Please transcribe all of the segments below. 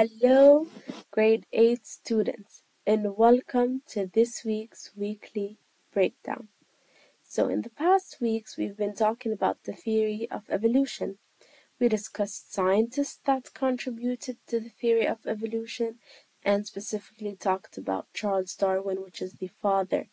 Hello, grade 8 students, and welcome to this week's weekly breakdown. So, in the past weeks, we've been talking about the theory of evolution. We discussed scientists that contributed to the theory of evolution and specifically talked about Charles Darwin, which is the father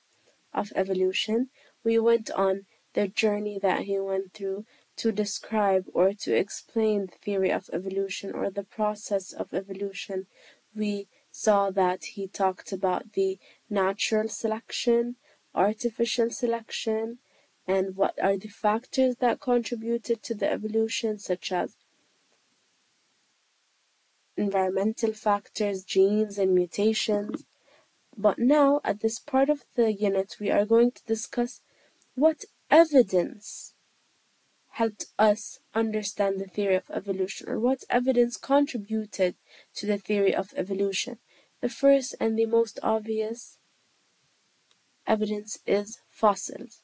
of evolution. We went on the journey that he went through to describe or to explain the theory of evolution or the process of evolution, we saw that he talked about the natural selection, artificial selection, and what are the factors that contributed to the evolution, such as environmental factors, genes, and mutations. But now, at this part of the unit, we are going to discuss what evidence helped us understand the theory of evolution or what evidence contributed to the theory of evolution. The first and the most obvious evidence is fossils.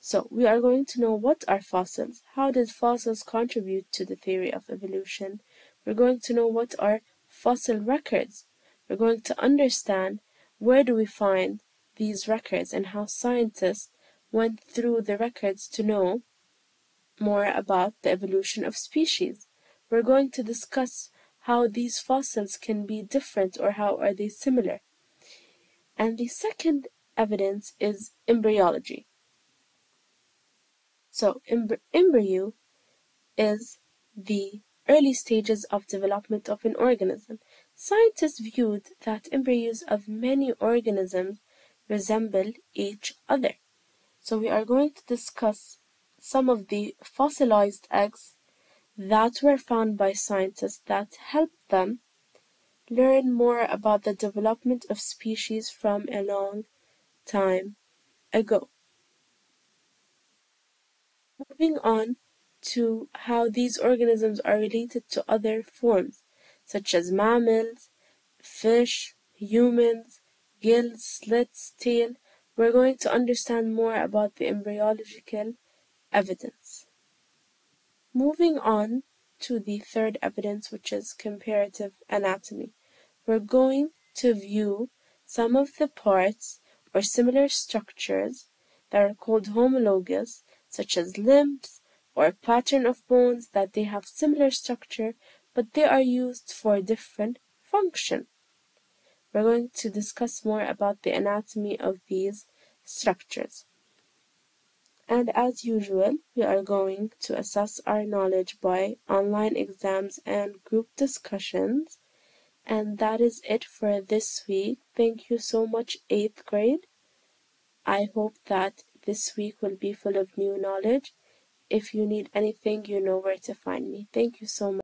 So we are going to know what are fossils, how did fossils contribute to the theory of evolution. We're going to know what are fossil records. We're going to understand where do we find these records and how scientists went through the records to know more about the evolution of species. We're going to discuss how these fossils can be different or how are they similar. And the second evidence is embryology. So embryo is the early stages of development of an organism. Scientists viewed that embryos of many organisms resemble each other. So we are going to discuss some of the fossilized eggs that were found by scientists that helped them learn more about the development of species from a long time ago. Moving on to how these organisms are related to other forms, such as mammals, fish, humans, gills, slits, tail, we're going to understand more about the embryological evidence. Moving on to the third evidence, which is comparative anatomy. We're going to view some of the parts or similar structures that are called homologous, such as limbs or pattern of bones that they have similar structure, but they are used for different function. We're going to discuss more about the anatomy of these structures. And as usual, we are going to assess our knowledge by online exams and group discussions. And that is it for this week. Thank you so much, 8th grade. I hope that this week will be full of new knowledge. If you need anything, you know where to find me. Thank you so much.